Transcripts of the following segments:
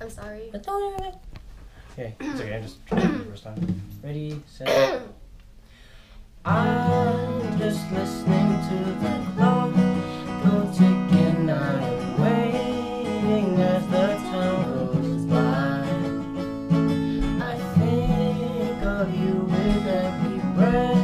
I'm sorry. Okay, it's okay. I'm just tried it the first time. Ready, set. I'm just listening to the clock go ticking. I'm waiting as the time goes by. I think of you with every breath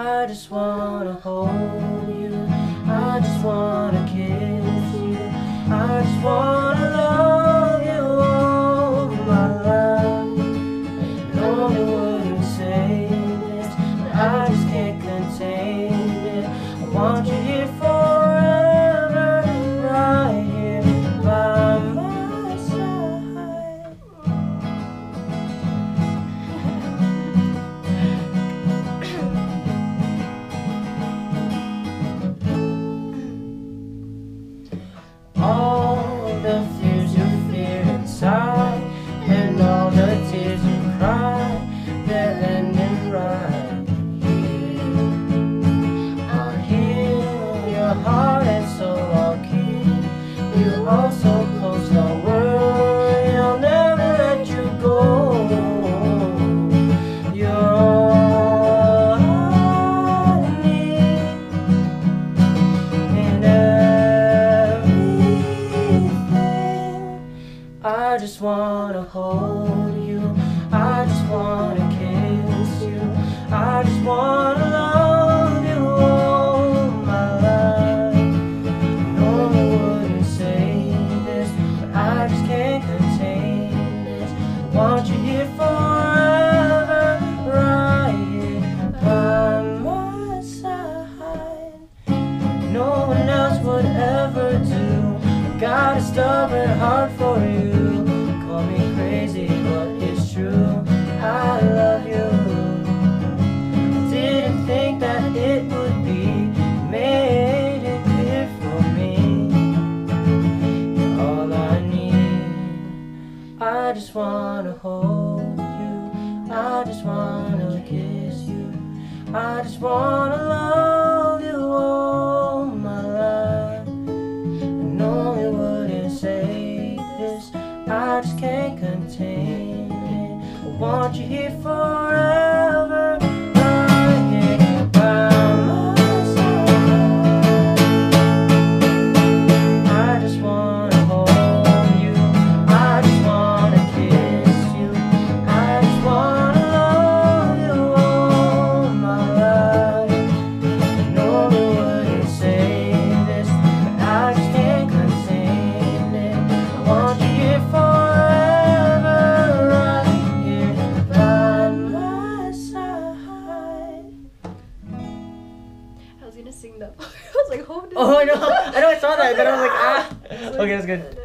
I just wanna hold you. I just wanna kiss you. I just wanna all the tears you cry, I just wanna hold you. I just wanna kiss you. I just wanna love you all my life. No, I wouldn't say this, but I just can't contain this. Want you here forever, right here by my side. No one else would ever do. I got a stubborn heart for you. I just wanna hold you. I just wanna kiss you. I just wanna love you all my life. I know you wouldn't say this. I just can't contain it. I want you here forever. I was gonna sing that. I was like, hold it. Oh, I know, I know, I saw that, but I was like, ah. Okay, that's good.